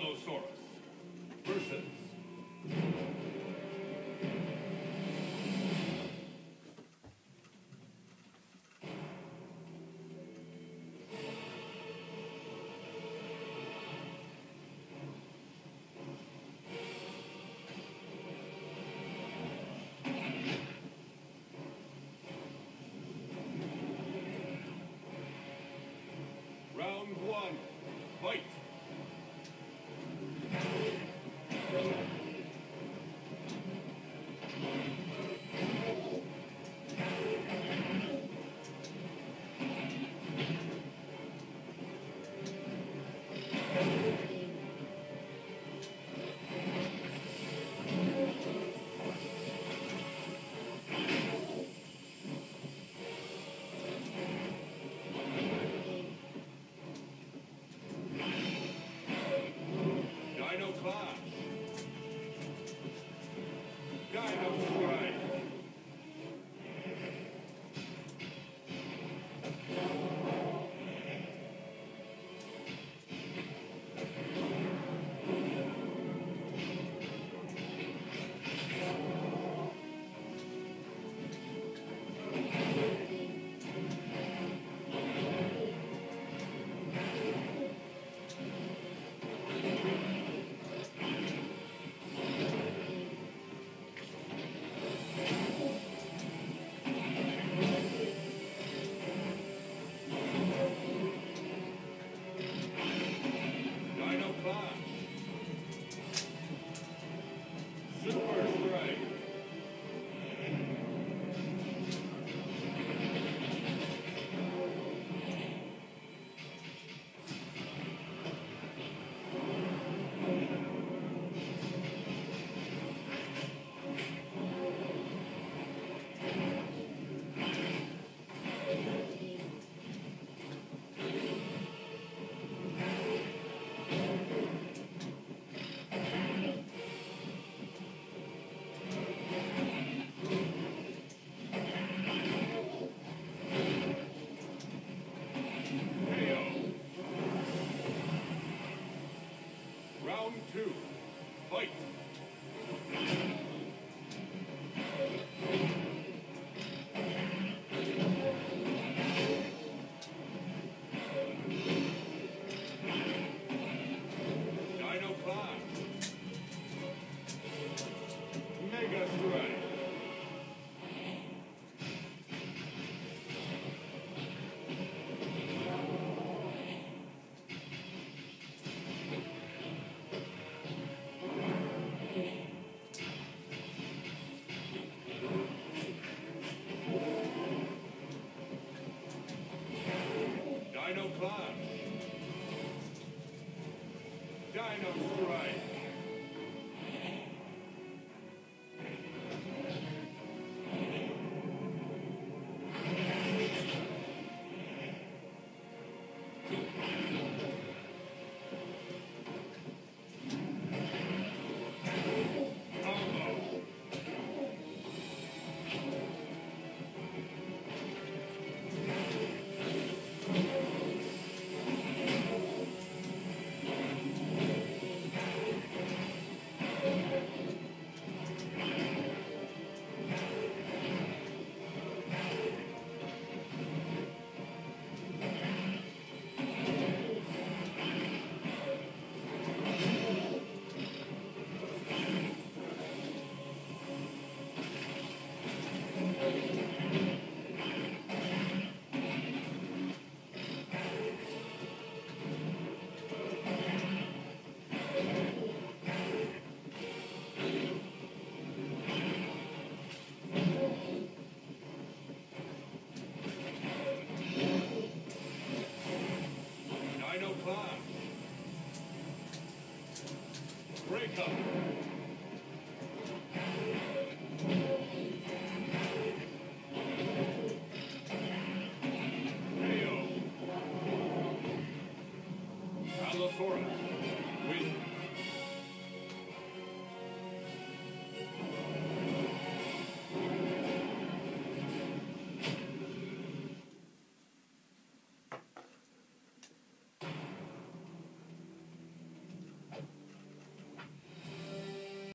Allosaurus versus Round one, fight! Round two, fight! Dino Clash. Mega Strike. Dino Strike. KO. Allosaurus.